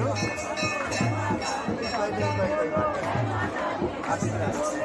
아이고 아이고 아이고 아이고 아이고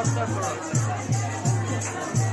Nossa, mano.